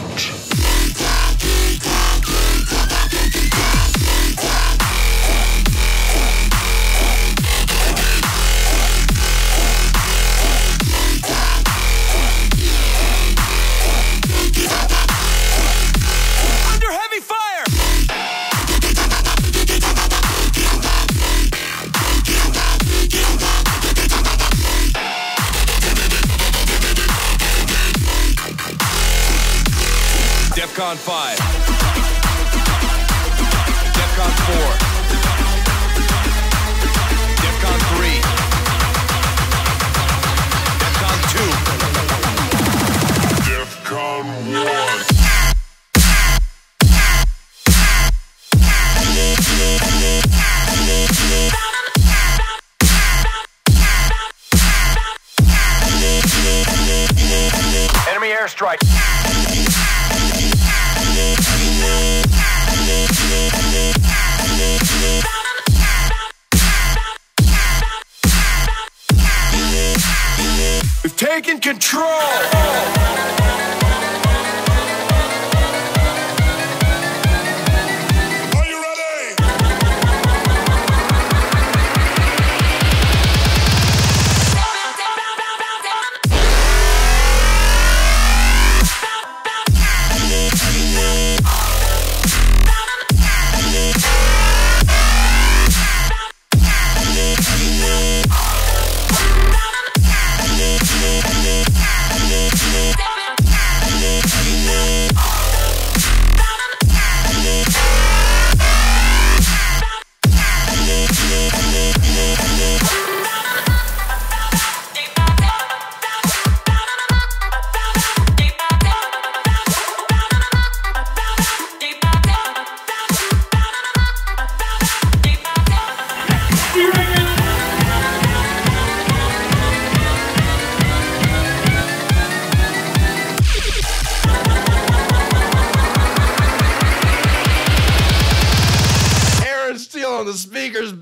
approach. DEFCON 5. DEFCON 4. DEFCON 3. DEFCON 2. DEFCON 1. Enemy airstrike. Taken control! on the speakers.